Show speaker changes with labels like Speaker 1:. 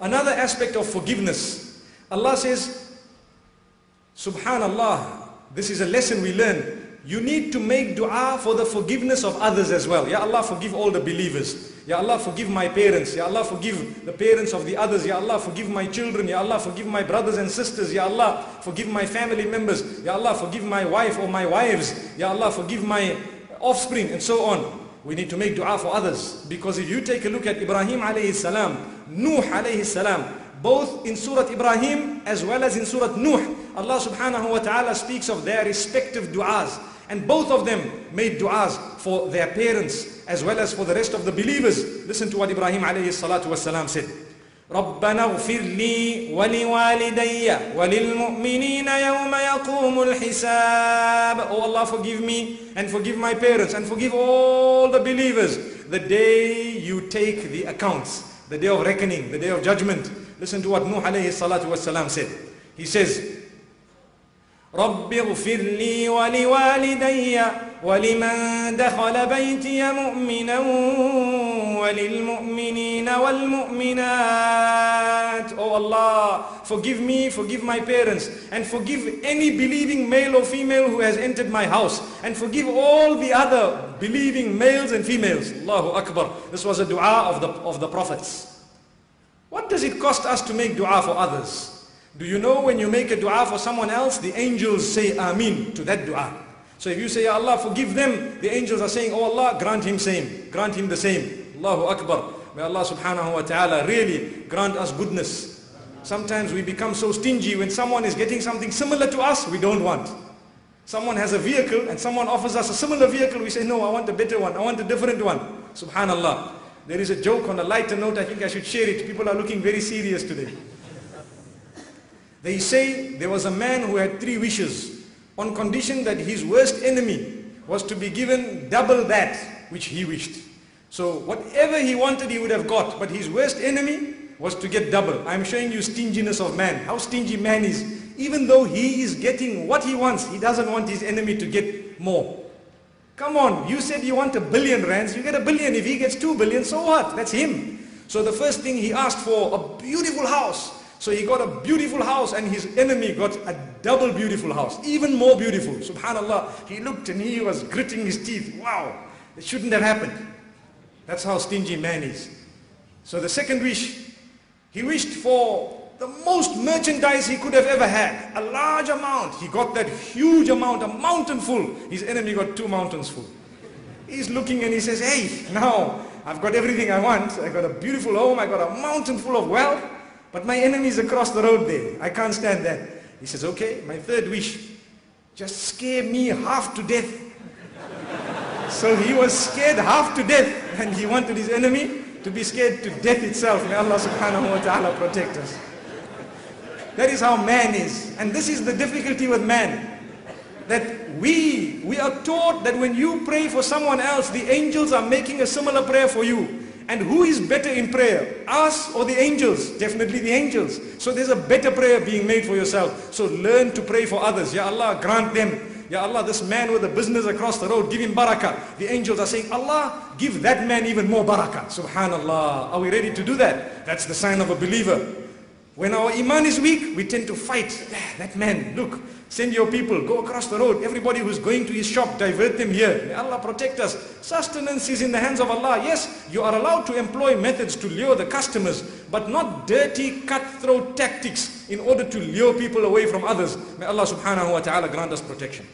Speaker 1: Another aspect of forgiveness. Allah says, Subhanallah, this is a lesson we learn. You need to make dua for the forgiveness of others as well. Ya Allah, forgive all the believers. Ya Allah, forgive my parents. Ya Allah, forgive the parents of the others. Ya Allah, forgive my children. Ya Allah, forgive my brothers and sisters. Ya Allah, forgive my family members. Ya Allah, forgive my wife or my wives. Ya Allah, forgive my offspring and so on. We need to make dua for others. Because if you take a look at Ibrahim alayhi salam, Nuh alayhi salam, both in Surah Ibrahim as well as in Surah Nuh, Allah subhanahu wa ta'ala speaks of their respective du'as. And both of them made du'as for their parents as well as for the rest of the believers. Listen to what Ibrahim alayhi salatu wasalam said. ربنا اغفر لي ولوالدي وللمؤمنين يوم يقوم الحساب Oh Allah forgive me and forgive my parents and forgive all the believers the day you take the accounts the day of reckoning the day of judgment listen to what Nuh alayhi salatu wasalam said he says رب اغفر لي ولوالدي ولمن دخل بيتي مؤمنا وللمؤمنين والمؤمنات Oh Allah, forgive me, forgive my parents and forgive any believing male or female who has entered my house and forgive all the other believing males and females. Allahu Akbar. This was a dua of the, of the prophets. What does it cost us to make dua for others? Do you know when you make a dua for someone else, the angels say Ameen to that dua. So if you say, Ya Allah, forgive them, the angels are saying, Oh Allah, grant him same, grant him the same. Allahu Akbar. May Allah subhanahu wa ta'ala really grant us goodness. Sometimes we become so stingy when someone is getting something similar to us, we don't want. Someone has a vehicle and someone offers us a similar vehicle, we say, no, I want a better one, I want a different one. Subhanallah. There is a joke on a lighter note, I think I should share it. People are looking very serious today. They say there was a man who had three wishes on condition that his worst enemy was to be given double that which he wished. So whatever he wanted he would have got, but his worst enemy was to get double. I'm showing you stinginess of man, how stingy man is. Even though he is getting what he wants, he doesn't want his enemy to get more. Come on, you said you want a billion rands, you get a billion. If he gets two billion, so what? That's him. So the first thing he asked for, a beautiful house. So he got a beautiful house and his enemy got a double beautiful house, even more beautiful. Subhanallah, he looked and he was gritting his teeth. Wow, it shouldn't have happened. That's how stingy man is. So the second wish, he wished for the most merchandise he could have ever had. A large amount. He got that huge amount, a mountain full. His enemy got two mountains full. He's looking and he says, hey, now I've got everything I want. I got a beautiful home. I got a mountain full of wealth. But my enemy's across the road there. I can't stand that. He says, okay, my third wish, just scare me half to death. so he was scared half to death and he wanted his enemy to be scared to death itself. May Allah subhanahu wa ta'ala protect us. That is how man is. And this is the difficulty with man. That we, we are taught that when you pray for someone else, the angels are making a similar prayer for you. And who is better in prayer? Us or the angels? Definitely the angels. So there's a better prayer being made for yourself. So learn to pray for others. Ya Allah, grant them. Ya Allah, this man with a business across the road, give him barakah. The angels are saying, Allah, give that man even more barakah. Subhanallah. Are we ready to do that? That's the sign of a believer. When our iman is weak, we tend to fight. That man, look, send your people, go across the road. Everybody who's going to his shop, divert them here. May Allah protect us. Sustenance is in the hands of Allah. Yes, you are allowed to employ methods to lure the customers, but not dirty, cutthroat tactics in order to lure people away from others. May Allah subhanahu wa ta'ala grant us protection.